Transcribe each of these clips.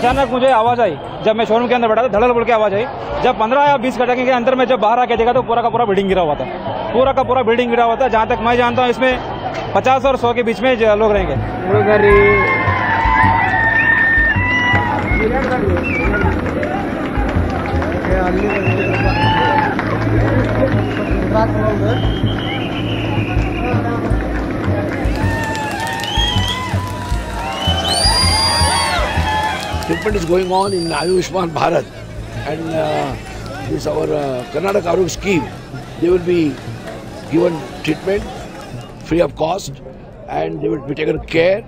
अचानक मुझे आवाज़ आई। जब मैं शोरूम के अंदर बैठा था धड़ल बोल के आवाज़ आई। जब पंद्रह या बीस कटा के अंदर मैं जब बाहर आके देखा तो पूरा का पूरा बिल्डिंग गिरा हुआ था। पूरा का पूरा बिल्डिंग गिरा हुआ था। जहाँ तक मैं जानता हूँ इसमें पचास और सौ के बीच में लोग रहेंगे। Treatment is going on in Ayushman Bharat and uh, this our uh, Karnataka scheme. They will be given treatment free of cost and they will be taken care.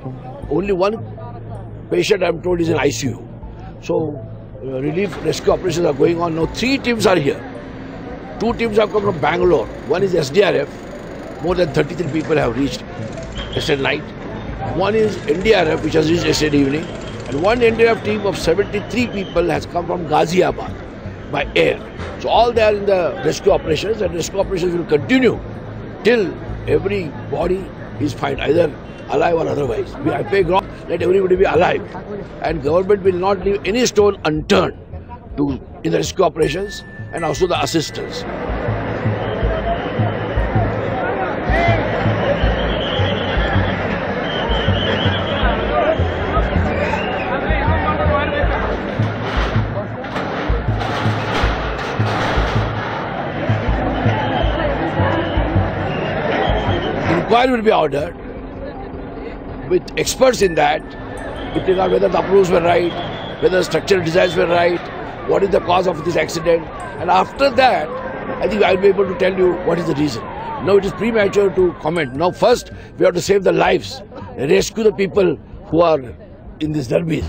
Only one patient I'm told is in ICU. So uh, relief rescue operations are going on now. Three teams are here. Two teams have come from Bangalore. One is SDRF. More than 33 people have reached yesterday night. One is NDRF, which has reached yesterday evening. And one NDRF team of 73 people has come from Ghaziabad by air. So all they are in the rescue operations and rescue operations will continue till every body is found, either alive or otherwise. We- I pay God, let everybody be alive. And government will not leave any stone unturned to in the rescue operations and also the assistance. Inquiry will be ordered with experts in that, with regard whether the approvals were right, whether the structural designs were right, what is the cause of this accident, and after that, I think I'll be able to tell you what is the reason. Now it is premature to comment. Now first we have to save the lives, rescue the people who are in this derbies.